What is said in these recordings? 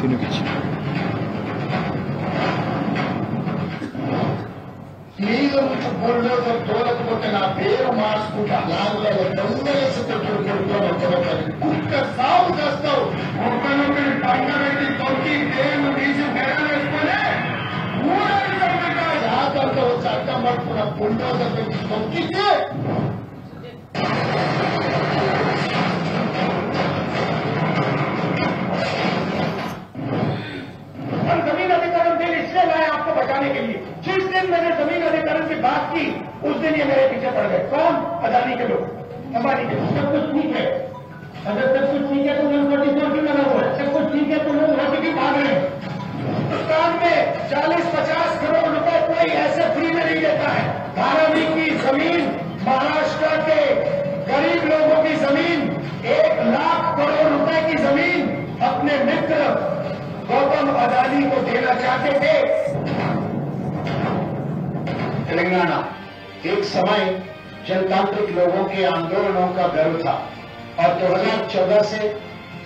సీనుకిచ్చి మీద నుంచి బుల్డోజర్ తోలకపోతే నా పేరు మార్చుకుంటా నాలుగు దొంగలేసి కొట్టుకుంటున్నాను కుక్క సాగు చేస్తావు ఒక్కనొక్కడి పండబెట్టి తొక్కి పేరు తీసి వేసుకుని జాతరతో చట్టం పట్టుకున్న బుల్డోజర్ తొక్కితే अदानी को देना चाहते थे। तेलंगाना, एक समय जनतांत्रिक लोगों के आंदोलनों का गर्व था और 2014 से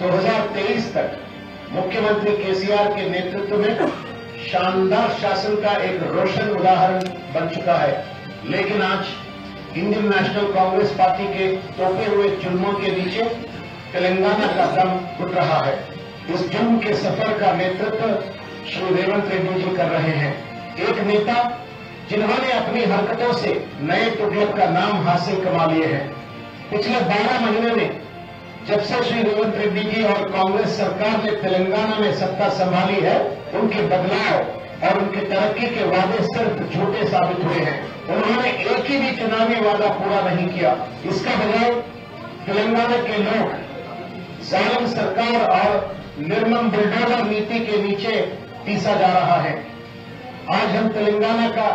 2023 तक मुख्यमंत्री केसीआर के नेतृत्व में शानदार शासन का एक रोशन उदाहरण बन चुका है। लेकिन आज इंडियन नेशनल कांग्रेस पार्टी के तोपे हुए जुल्मों के नीचे तेलंगाना का दम घुट रहा है। इस जुल्म के सफ़र का नेतृत्व श्री रेवंत रेड्डी जी कर रहे हैं। एक नेता जिन्होंने अपनी हरकतों से नए तुगलक का नाम हासिल कमा लिए हैं। पिछले 12 महीने में जब से श्री रेवंत रेड्डी जी और कांग्रेस सरकार ने तेलंगाना में सत्ता संभाली है, उनके बदलाव और उनकी तरक्की के वादे सिर्फ़ झूठे साबित हुए हैं। उन्होंने एक ही भी चुनावी वादा पूरा नहीं किया। इसका बजाय तेलंगाना के लोग जालिम सरकार और निर्मम बुलडोजर नीति के नीचे पीसा जा रहा है। आज हम तेलंगाना का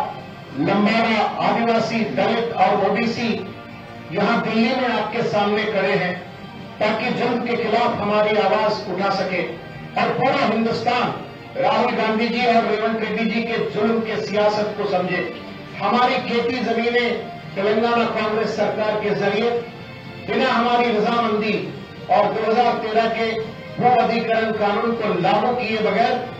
लंबारा आदिवासी, दलित और ओबीसी यहाँ दिल्ली में आपके सामने खड़े हैं, ताकि जुल्म के खिलाफ हमारी आवाज़ उठा सके। और पूरा हिंदुस्तान राहुल गांधी जी और रेवंत रेड्डी जी के जुल्म के सियासत को समझे। हमारी खेती जमीनें तेलंगाना कांग्रेस सरकार के ज़रिए, बिना हमारी रजामंदी और 2013 के भू अधिकरण कानून को लागू किए बगैर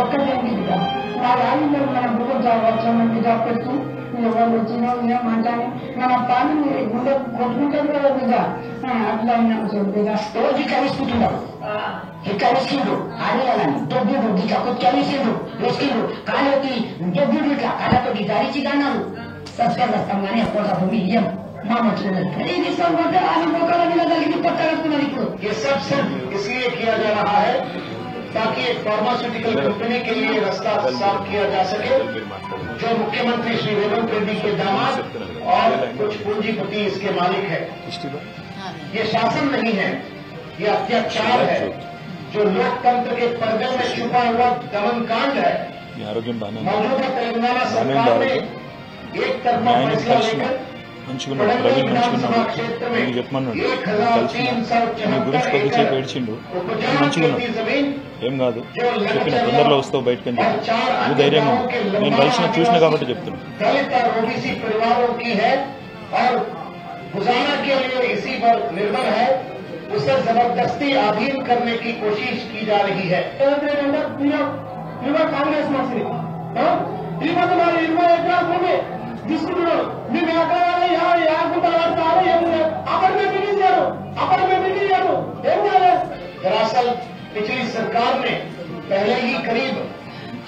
ఒక్కటేంటి ఇక మా వాళ్ళు మీరు మన బుక్ జాబ్ వచ్చామంటే జాబ్ పెడుతూ ఎవరు వచ్చినా ఏమంటాను మన పని మీరు గుండె కొట్టుకుంటారు కదా బిడ్డ ఆ, అట్లా అయినా బిడ్డ రోజు కలుసుకుంటున్నారు కలుసుకుంటూ ఆడేయాలని దొబ్బుడు ఇట్లా కొట్టుకెళ్ళేసిండు వేసిండు కాళ్ళకి దొబ్బుడు ఇట్లా కాళ్ళతోటి ధరించి కన్నారు సస్పెండ్ వస్తాం కానీ ఎక్కడ భూమి ఇయ్యం మా మంచిగా ఖరీదు తీసుకుంటే ఆయన మొక్కల మీద కలిగి కొట్టగలుగుతున్నారు ఇప్పుడు ये सब सिर्फ इसलिए किया जा रहा है ताकि एक फार्मास्यूटिकल कंपनी के लिए रास्ता साफ़ किया जा सके जो मुख्यमंत्री श्री रेवंत रेड्डी के दामाद और कुछ पूंजीपति इसके मालिक है। ये शासन नहीं है ये अत्याचार है जो लोकतंत्र के पर्दे में छुपा हुआ दमन कांड है मौजूदा तेलंगाना सरकार ने एक तरफा फैसला लेकर మంచుకున్నాడు पढ़ने ప్రవీణ్ विधानसभा మంచుకున్నాడు क्षेत्र నీకు में చెప్పమన్నాడు एक हजार కలిసిన तीन सौ నీ గురించి चौहत्तर కొద్దిసేపు एकड़ ఏడ్చిండు నేను उपजाऊ మంచుకున్నాను खेती जमीन ఏం కాదు जो చెప్పిన लड़चल्ला తొందరలో వస్తావు బయటకు అని और చెప్పి चार నువ్వు अन्य ధైర్యంగా गांवों ఉండు. के నేను लंबा కలిసిన చూసిన आदिवासी కాబట్టి చెప్తున్నా दलित और ओबीसी परिवारों की है और गुजारा के लिए इसी पर निर्भर है उसे जबरदस्ती अधीन करने की कोशिश की जा रही है ఇరవై కాంగ్రెస్ మనిషి ఇరవై నాలుగు ఇరవై ఎకరాల భూమి తీసుకుంటున్నారు మేము ఎకరాలు యాభై యాభై ఆడతారు ఏం లేదు అప్పటి మేము మిగిలిచారు అప్పటి మేము మిగిలిచారు ఏం కాలేదు दरअसल पिछली सरकार ने पहले ही करीब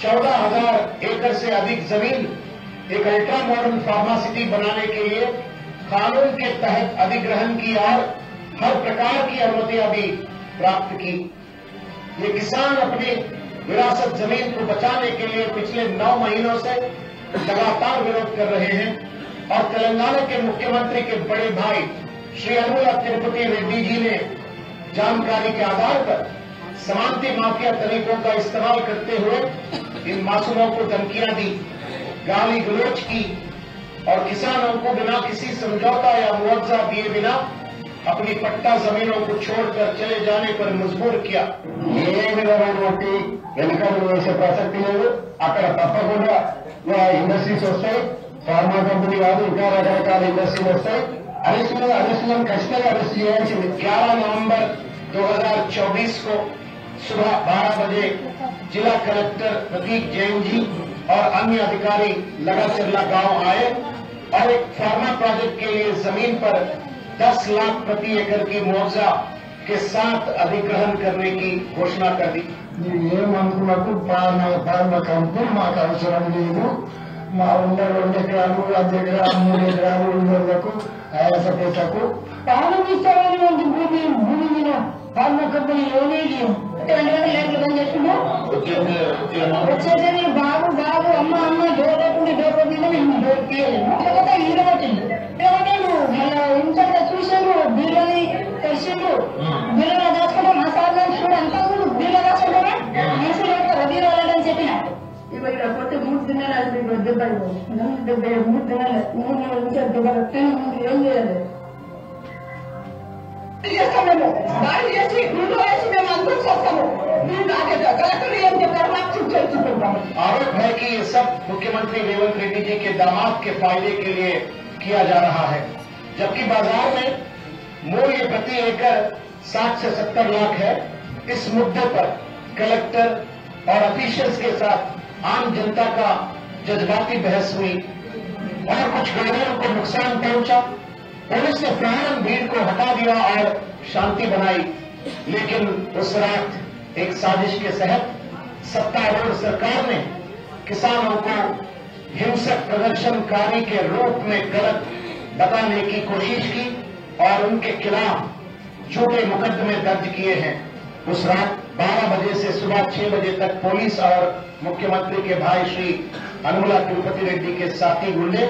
चौदह हजार एकड़ से अधिक जमीन एक अल्ट्रा मॉडर्न फार्मासिटी बनाने के लिए कानून के तहत अधिग्रहण की और हर प्रकार की अनुमतियां भी प्राप्त की ये किसान अपनी विरासत जमीन को बचाने के लिए पिछले नौ महीनों से लगातार विरोध कर रहे हैं और तेलंगाना के मुख्यमंत्री के बड़े भाई श्री अनुला तिरुपति रेड्डी जी ने जानकारी के आधार पर समानती माफिया तरीकों का इस्तेमाल करते हुए इन मासूमों को धमकियां दी गाली गलोच की और किसानों को बिना किसी समझौता या मुआवजा दिए बिना अपनी पट्टा जमीनों को छोड़कर चले जाने पर मजबूर किया ఏ విధమైనటువంటి వెనుకలు వేసే ప్రసక్తి లేదు అక్కడ తప్పకుండా ఇలా ఇండస్ట్రీస్ వస్తాయి ఫార్మా కంపెనీ కాదు ఇంకా రకరకాల ఇండస్ట్రీలు వస్తాయి అరెస్టులు అరెస్టులను ఖచ్చితంగా అరెస్ట్ చేయాల్సింది 11 नवंबर 2024 को सुबह 12 बजे जिला कलेक्टर प्रतीक जैन जी और अन्य अधिकारी लगाचरला गांव आए और एक फार्मा प्रोजेक्ट के लिए जमीन पर 10 लाख प्रति एकड़ की मुआवजा के साथ अधिग्रहण करने की घोषणा कर दी మీరు ఏమనుకున్నట్టు పాలన పాలన కంపెనీ మాకు అవసరం లేదు మా ఉన్న రెండు ఎకరాలు ఐదు ఎకరాలు మూడు ఎకరాలు ఉన్నోళ్ళకు ఆయాసపేటకు ప్రారంభించడానికి భూమి భూమి మీద ఫార్మ కంపెనీ లోనే రెండు వేల వచ్చేసరి బాబు బాబు आरोप है कि ये सब मुख्यमंत्री रेवंत रेड्डी जी के दामाद के फ़ायदे के लिए किया जा रहा है, जबकि बाज़ार में मूल्य प्रति एकड़ सात से सत्तर लाख है। इस मुद्दे पर कलेक्टर और ऑफिशियल्स के साथ आम जनता का जज्बाती बहस हुई। और कुछ गाड़ियों को नुकसान पहुँचा, पुलिस ने फ़ौरन भीड़ को हटा दिया और शांति बनाई। लेकिन उस रात एक साजिश के तहत सत्तारूढ़ सरकार ने किसानों को हिंसक प्रदर्शनकारी के रूप में गलत बताने की कोशिश की और उनके खिलाफ झूठे मुकदमे दर्ज किए हैं। उस रात 12 बजे से सुबह 6 बजे तक पुलिस और मुख्यमंत्री के भाई श्री अनुला तिरुपति रेड्डी के साथी गुंडे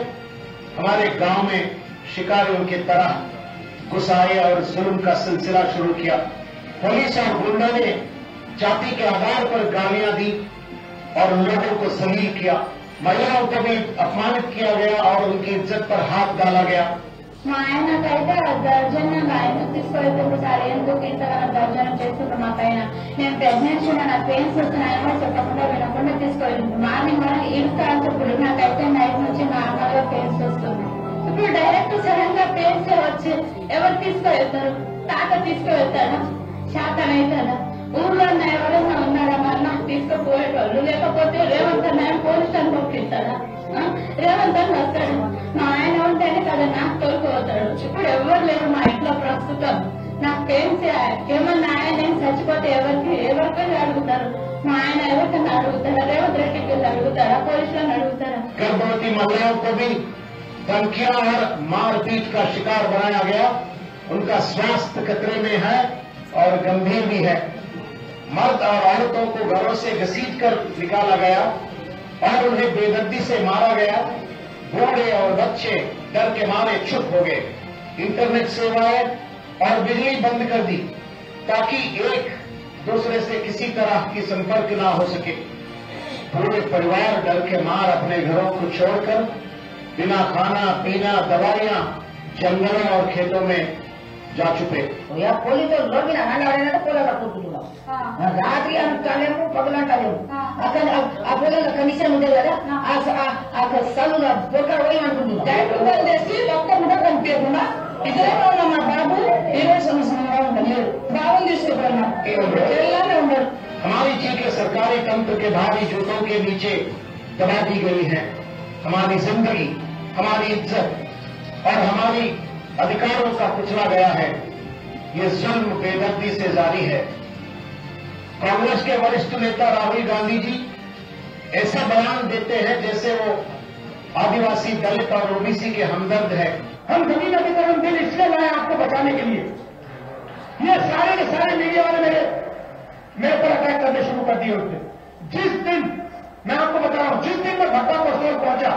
हमारे गाँव में शिकारियों की तरह घुसाए और जुल्म का सिलसिला शुरू किया। पुलिस और गुंडों ने जाति के आधार पर गालियाँ दी और लोगों को जलील किया। महिलाओं को भी अपमानित किया गया और उनकी इज़्ज़त पर हाथ डाला गया। మా ఆయనకైతే దౌర్జన్యంగా ఎందుకు తీసుకెళ్తుంది సార్ ఎందుకు ఇంతగానో చేస్తుంది మా పైన? నేను ప్రెగ్నెన్సీ పెయిన్స్ వస్తున్నాయని చెప్పకుండా వినకుండా తీసుకెళ్ళింది మార్నింగ్ మనం అని నాకైతే నైట్ నుంచి నార్మల్గా పెయిన్స్ వస్తుంది. ఇప్పుడు డైరెక్ట్ సడన్గా పెయిన్స్ వచ్చి ఎవరు తీసుకువెళ్తారు తాత తీసుకువెళ్తారా శాతం అవుతారా ఊర్లో ఉన్న ఎవరైనా ఉన్నారా? మళ్ళా తీసుకుపోయేటోళ్ళు? లేకపోతే రేవంత్ అన్న పోలీస్ స్టేషన్ పంపిస్తారా రేవంత్ అన్న ఇప్పుడు ఎవరు లేరు మా ఇంట్లో ప్రస్తుతం నాకు ఏం చేయాలి ఏమన్నా ఆయన ఏం చచ్చిపోతే ఎవరికి ఎవరికైనా అడుగుతారు మా ఆయన ఎవరికైనా అడుగుతారా రేవంత్ రెడ్డికి వెళ్ళి అడుగుతారా పోలీసులను అడుగుతారా गर्भवती महिलाओं को भी धमकियां और मारपीट का शिकार बनाया गया उनका स्वास्थ्य खतरे में है और गंभीर भी है मर्द और औरतों को घरों से घसीट कर निकाला गया और उन्हें बेदर्दी से मारा गया बूढ़े और बच्चे डर के मारे चुप हो गए इंटरनेट सेवाएँ और बिजली बंद कर दी, ताकि एक दूसरे से किसी तरह की संपर्क ना हो सके। पूरे परिवार डर के मार अपने घरों को छोड़कर, बिना खाना, पीना, दवाइयाँ, जंगलों और खेतों में जा चुके యా పోలీసు లోకిన అన్నాడంటే పోలే కట్టుకుంటున్నాం రాత్రి అంటాలేము పగలంటాలేము అక్కడ ఆ పొలంలో కమిషన్ ఉండేది కదా ఆ స- ఆ- ఆ సలుగా బొక్క పోయి అనుకుంటున్నాం డైరెక్ట్ గా తెచ్చి మొత్తం కూడా కనిపించకుండా ఇద్దరే ఉన్న మా బాబు ఇరవై సంవత్సరంగా ఉండలేదు బాబుని తీసుకుపోయినా పిల్లలే ఉండరు हमारी चीखें सरकारी तंत्र के भारी जूतों के नीचे दबा दी गई हैं हमारी जिंदगी हमारी इज्जत और हमारी अधिकारों का कुचला गया है। ये जुल्म बेदर्दी से जारी है। कांग्रेस के वरिष्ठ नेता राहुल गांधी जी ऐसा बयान देते हैं जैसे वो आदिवासी दलित और ओबीसी के हमदर्द है। हम ज़मीन अधिकरण बिल इसलिए लाए आपको बचाने के लिए। ये सारे के सारे मीडिया वाले मेरे मेरे पर अटैक करने शुरू कर दिए उसने जिस दिन, मैं आपको बता रहा हूँ, जिस दिन मैं भट्टा परसोल पहुँचा,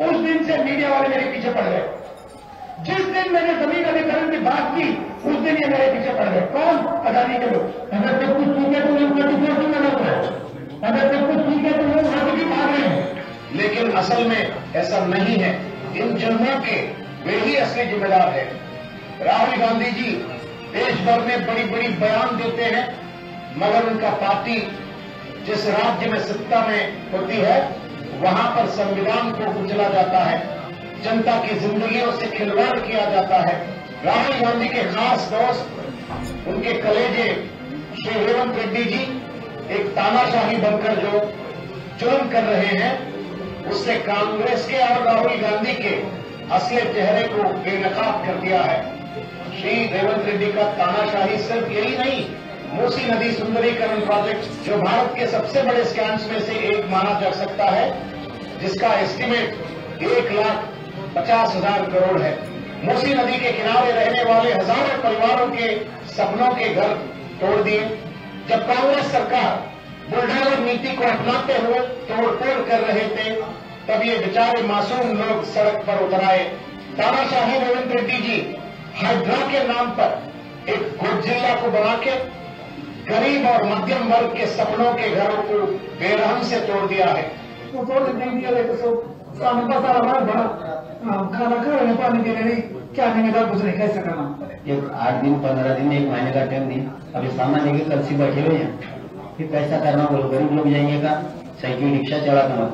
उस दिन से मीडिया वाले मेरे पीछे पड़ गए। जिस दिन मैंने ज़मीन अधिकरण की बात की, उस दिन ये मेरे पीछे पड़ गए। कौन? अदानी के लोग। अगर सब कुछ है तो ये प्रतिशत में लग रहा है अगर सब कुछ है तो लोग वहाँ भी भाग रहे हैं। लेकिन असल में ऐसा नहीं है। इन जुर्मों के वे ही असली जिम्मेदार है। राहुल गांधी जी देश भर में बड़ी बड़ी बयान देते हैं, मगर उनका पार्टी जिस राज्य में सत्ता में होती है, वहाँ पर संविधान को कुचला जाता है। जनता की जिंदगियों से खिलवाड़ किया जाता है। राहुल गांधी के खास दोस्त, उनके कलेजे श्री रेवंत रेड्डी जी, एक तानाशाही बनकर जो जुल्म कर रहे हैं, उससे कांग्रेस के और राहुल गांधी के असले चेहरे को बेनकाब कर दिया है। श्री रेवंत रेड्डी का तानाशाही सिर्फ़ यही नहीं, मूसी नदी सुंदरीकरण प्रोजेक्ट, जो भारत के सबसे बड़े स्कैम्स में से एक माना जा सकता है, जिसका एस्टीमेट एक लाख पचास हज़ार करोड़ है। मूसी नदी के किनारे रहने वाले हज़ारों परिवारों के सपनों के घर तोड़ दिए। जब कांग्रेस सरकार बुलडोजर नीति को अपनाते हुए तोड़फोड़ कर रहे थे, तब ये बेचारे मासूम लोग सड़क पर उतर आए। तानाशाही रेवंत रेड्डी जी हाइड्रा के नाम पर एक गुट जिला को बना के गरीब और मध्यम वर्ग के सपनों के घरों को बेरहम से तोड़ दिया है। तो तोड़ गया का बड़ा हाँ, खाना खा रहे हैं, देने नहीं क्या कैसे करना एक आठ दिन पंद्रह दिन एक महीने का टाइम दी अभी सामान लेके कल से बैठे हुए हैं। फिर कैसा करना बोलो गरीब लोग जाएँगे का। साइकिल रिक्शा चला दूँगा।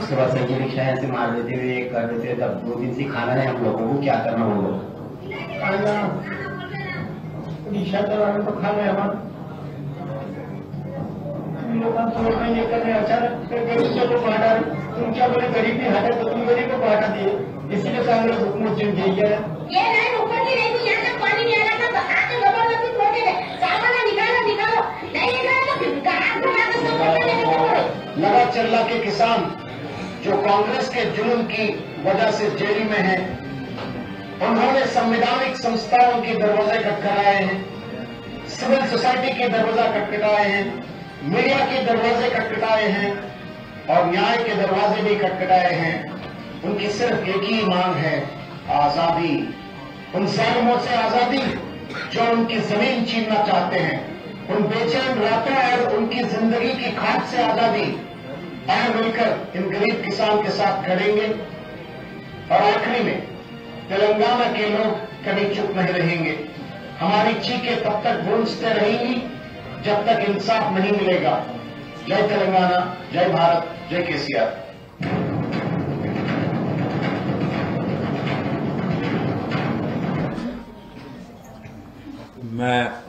उसके बाद साइकिल रिक्शा ऐसे मार देते हुए कर देते हुए तब दो दिन से खाना नहीं हम लोगों को क्या करना बोलो रिक्शा चलाने को नहीं करने अचानक फिर गरीब को बांटा तुम क्या बोले गरीबी हटा तो तुम गरीब को बांटा दिए इसीलिए कांग्रेस हुकूमत जिन गई है ये लाइन ऊपर की नहीं थी यहाँ पानी नहीं आ था ज़बरदस्ती तोड़ के सामान निकालो निकालो। नहीं निकालो तो हाथ घुमा सब पकड़ लगा चल्ला के किसान जो कांग्रेस के जुल्म की वजह से जेल में हैं उन्होंने संवैधानिक संस्थाओं के दरवाजे खटखटाए हैं सिविल सोसाइटी के दरवाज़ा खटखटाए हैं मीडिया के दरवाजे खटखटाए हैं और न्याय के दरवाजे भी खटखटाए हैं। उनकी सिर्फ़ एक ही मांग है, आज़ादी। उन जालिमों से आज़ादी, जो उनकी ज़मीन छीनना चाहते हैं। उन बेचैन रातों और उनकी ज़िंदगी की खाद से आज़ादी। आए मिलकर इन गरीब किसान के साथ खड़ेंगे। और आखिरी में, तेलंगाना के लोग कभी चुप नहीं रहेंगे। हमारी चीखें तब तक गूंजते रहेंगी, जब तक इंसाफ नहीं मिलेगा। जय तेलंगाना जय भारत जय केसीआर। मैं